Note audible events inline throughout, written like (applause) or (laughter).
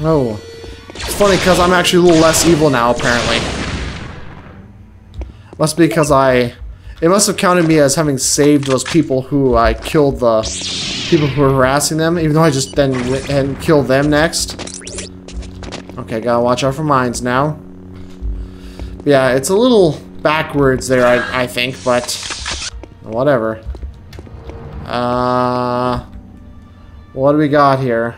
Oh. It's funny because I'm actually a little less evil now, apparently. Must be because I... It must have counted me as having saved those people who I killed the people who were harassing them, even though I just then went and killed them next. Okay, gotta watch out for mines now. Yeah, it's a little backwards there, I, I think, but whatever. Uh, what do we got here?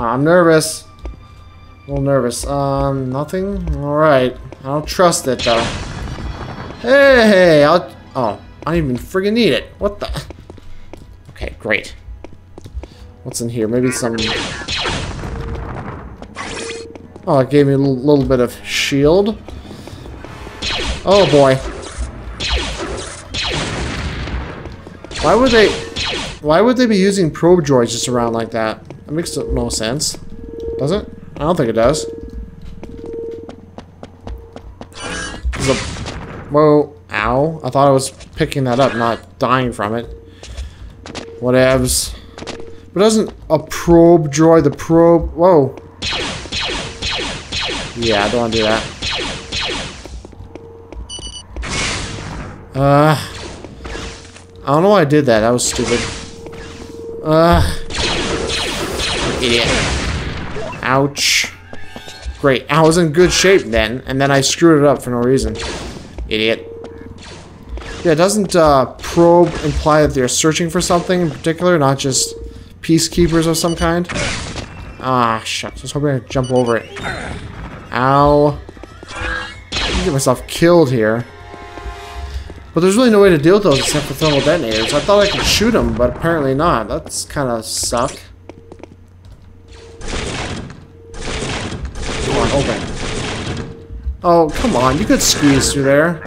Uh, I'm nervous. A little nervous. Um, nothing? Alright. I don't trust it, though. Hey, I'll... Oh, I don't even friggin' need it. What the... Okay, great. What's in here? Maybe some... Oh, it gave me a little, little bit of shield. Oh, boy. Why would they... Why would they be using probe droids just around like that? That makes no sense. Does it? I don't think it does. A, whoa. Ow. I thought I was picking that up, not dying from it. Whatevs. But doesn't a probe droid the probe... Whoa. Yeah, I don't want to do that. Uh... I don't know why I did that. That was stupid. Uh, idiot. Ouch. Great. I was in good shape then, and then I screwed it up for no reason. Idiot. Yeah, doesn't uh, probe imply that they're searching for something in particular, not just peacekeepers of some kind? Ah, shucks. I was hoping I could jump over it. Ow. I get myself killed here. But there's really no way to deal with those except for thermal detonators. I thought I could shoot them, but apparently not. That's kind of suck. Come on, open. Oh, come on. You could squeeze through there.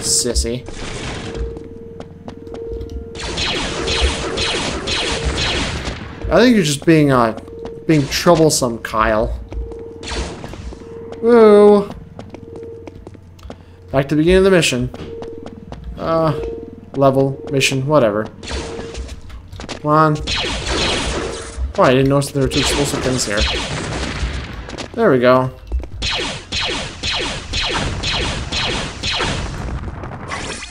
Sissy. I think you're just being, uh, being troublesome, Kyle. Woo! Back to the beginning of the mission. Uh, level, mission, whatever. Come on. Oh, I didn't notice there were two explosive things here. There we go.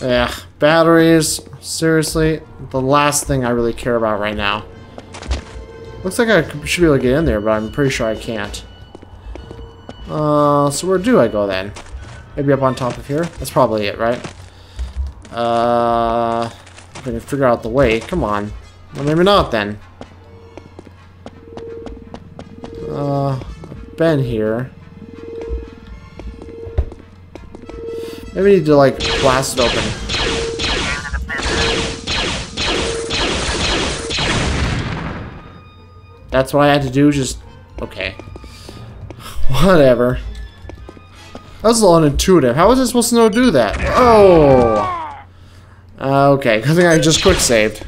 Yeah, batteries. Seriously, the last thing I really care about right now. Looks like I should be able to get in there, but I'm pretty sure I can't. Uh, so where do I go then? Maybe up on top of here? That's probably it, right? Uh, I'm gonna figure out the way. Come on. Well, maybe not then. Uh, been here. Maybe we need to, like, blast it open. That's what I had to do, just... Okay. (laughs) Whatever. That was a little unintuitive. How was I supposed to know to do that? Oh! Uh, okay, (laughs) I think I just quick saved.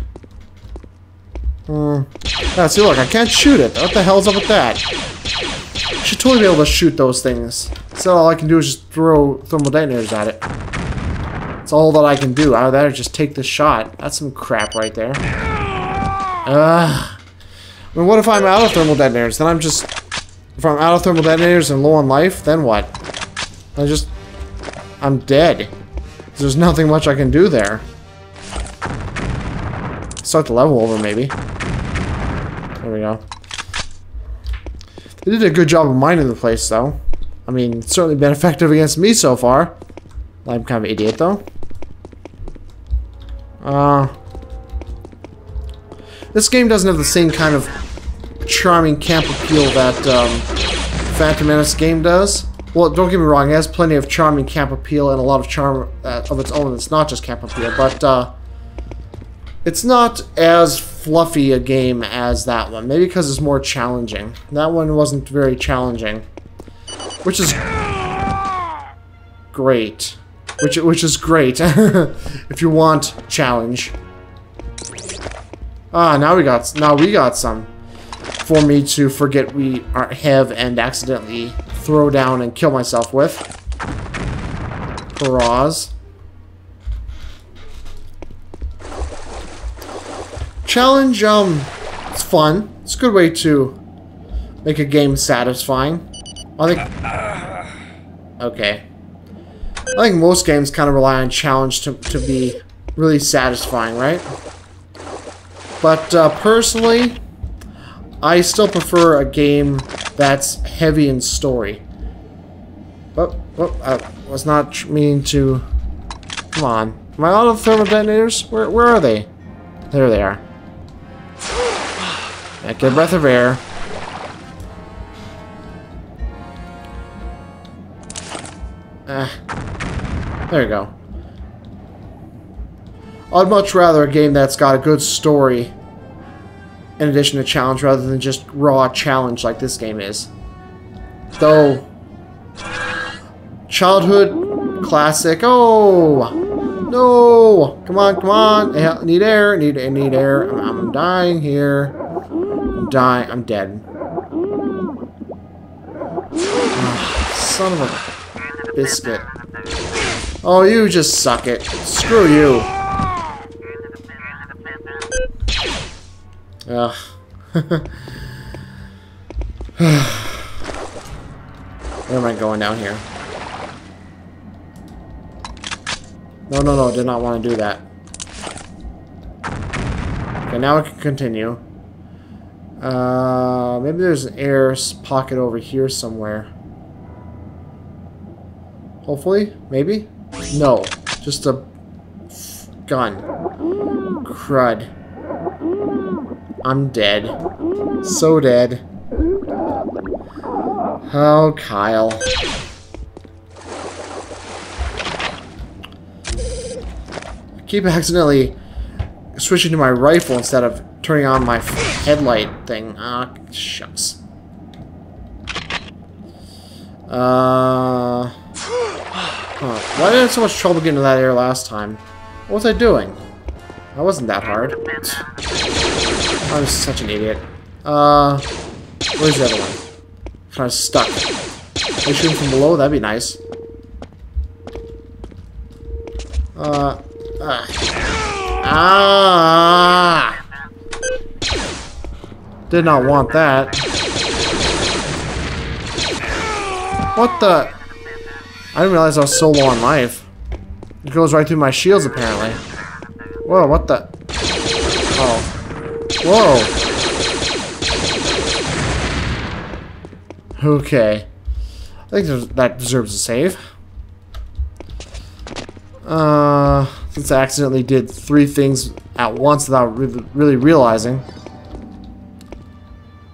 Hmm. Yeah, see, look, I can't shoot it. What the hell's up with that? Should totally be able to shoot those things. So all I can do is just throw thermal detonators at it. That's all that I can do. Either that or just take the shot. That's some crap right there. Uh, I mean, what if I'm out of thermal detonators? Then I'm just... If I'm out of thermal detonators and low on life, then what? I just... I'm dead. There's nothing much I can do there. Start the level over, maybe. There we go. They did a good job of mining the place, though. I mean, it's certainly been effective against me so far. I'm kind of an idiot, though. Uh, this game doesn't have the same kind of charming camp appeal that um, Phantom Menace game does. Well, don't get me wrong, it has plenty of charming camp appeal and a lot of charm uh, of its own. It's not just camp appeal, but uh, it's not as fluffy a game as that one. Maybe because it's more challenging. That one wasn't very challenging. Which is great. Which which is great (laughs) if you want challenge. Ah, now we got now we got some for me to forget we are, have and accidentally throw down and kill myself with. Hurrahs. Challenge, um, it's fun. It's a good way to make a game satisfying. I think... Okay. I think most games kind of rely on challenge to, to be really satisfying, right? But uh, personally, I still prefer a game that's heavy in story. But, well, I was not meaning to... Come on. Am I out of thermal detonators? Where, where are they? There they are. Yeah, get a breath of air. Ah. There you go. I'd much rather a game that's got a good story in addition to challenge rather than just raw challenge like this game is. Though, childhood classic. Oh, no! Come on, come on! I need air. Need I need air. I'm dying here. Dying. I'm dead. Oh, son of a biscuit. Oh, you just suck it. Screw you. Ugh. (laughs) Where am I going down here? No, no, no, did not want to do that. Okay, now I can continue. Uh, maybe there's an air pocket over here somewhere. Hopefully? Maybe? No. Just a gun. Crud. I'm dead. So dead. Oh, Kyle. Keep accidentally switching to my rifle instead of turning on my headlight thing. Ah, shucks. Uh... Huh. Why did I have so much trouble getting to that air last time? What was I doing? That wasn't that hard. I'm such an idiot. Uh, where's the other one? Kind of stuck. Are shooting from below? That'd be nice. Uh, uh. Ah! Did not want that. What the? I didn't realize I was so low on life. It goes right through my shields, apparently. Whoa, what the? Oh. Whoa. Okay. I think that deserves a save. Uh, since I accidentally did three things at once without really, really realizing.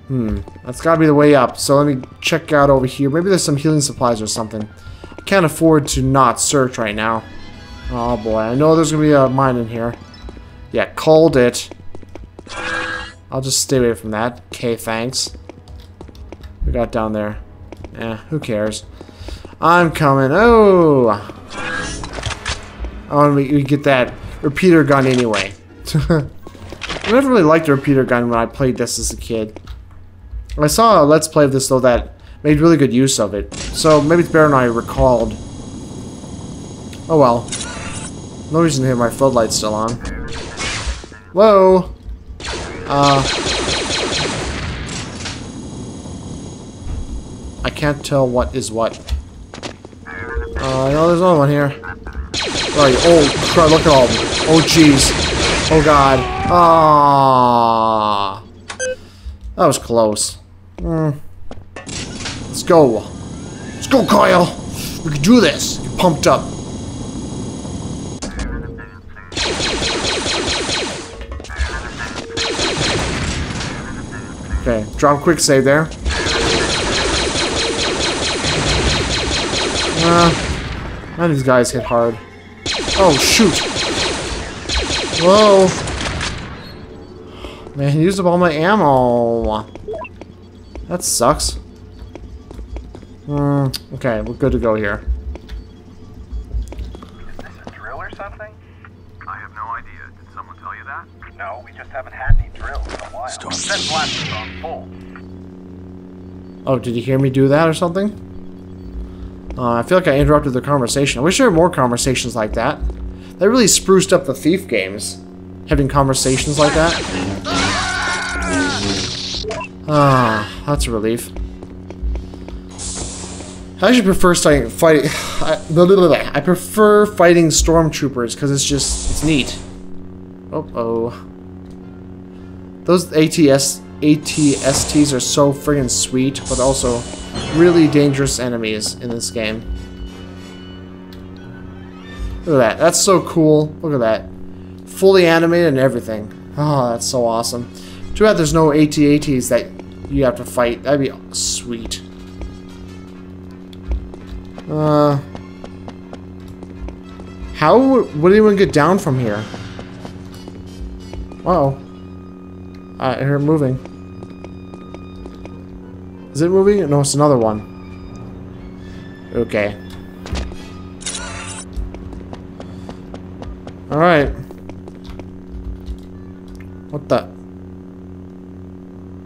Hmm, that's gotta be the way up. So let me check out over here. Maybe there's some healing supplies or something. I can't afford to not search right now. Oh boy, I know there's gonna be a mine in here. Yeah, called it. I'll just stay away from that. Okay, thanks. We got down there. Eh, who cares? I'm coming. Oh! I want to get that repeater gun anyway. (laughs) I never really liked the repeater gun when I played this as a kid. I saw a Let's Play of this, though, that made really good use of it. So maybe it's better than I recalled. Oh well. No reason to have my floodlight still on. Whoa! Uh, I can't tell what is what. Uh, no, there's another one here. Right, oh crap, look at all. Oh jeez. Oh god. Ah. That was close. Mm. Let's go. Let's go, Kyle. We can do this. Get pumped up. Okay, drop quick save there. Uh, these guys hit hard. Oh, shoot! Whoa! Man, he used up all my ammo. That sucks. Hmm, okay, we're good to go here. Is this a drill or something? I have no idea. Did someone tell you that? No, we just haven't had any drills in a while. Storm. That blast is on full. Oh, did you hear me do that or something? Uh, I feel like I interrupted the conversation. I wish there were more conversations like that. That really spruced up the Thief games. Having conversations like that. Ah, that's a relief. I actually prefer fighting. (sighs) I, blah, I prefer fighting stormtroopers because it's just it's neat. Oh oh. Those ATS ATSTs are so friggin' sweet, but also really dangerous enemies in this game. Look at that. That's so cool. Look at that. Fully animated and everything. Oh, that's so awesome. Too bad there's no AT-ATs that you have to fight. That'd be sweet. Uh, how would anyone get down from here? Wow. I hear moving. Is it moving? No, it's another one. Okay. Alright. What the?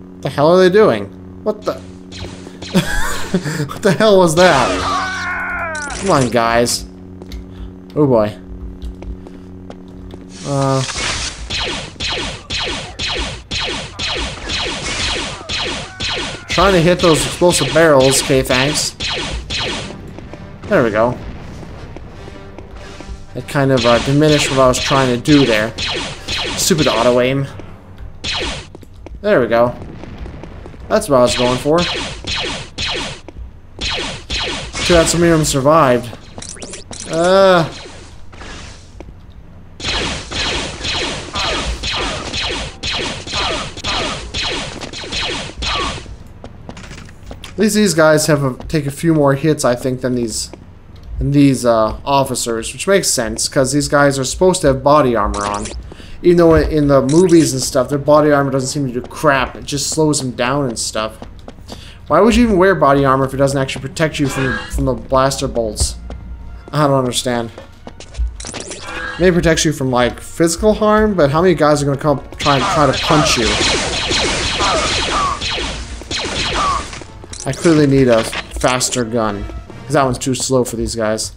What the hell are they doing? What the? (laughs) what the hell was that? Come on, guys. Oh boy. Uh... Trying to hit those explosive barrels, okay, thanks. There we go. That kind of uh, diminished what I was trying to do there. Stupid auto-aim. There we go. That's what I was going for. Too bad some of them survived. Uh... At least these guys have a, take a few more hits, I think, than these than these uh, officers, which makes sense because these guys are supposed to have body armor on. Even though in the movies and stuff, their body armor doesn't seem to do crap. It just slows them down and stuff. Why would you even wear body armor if it doesn't actually protect you from, from the blaster bolts? I don't understand. Maybe protects you from, like, physical harm, but how many guys are going to come try and try to punch you? I clearly need a faster gun. Because that one's too slow for these guys.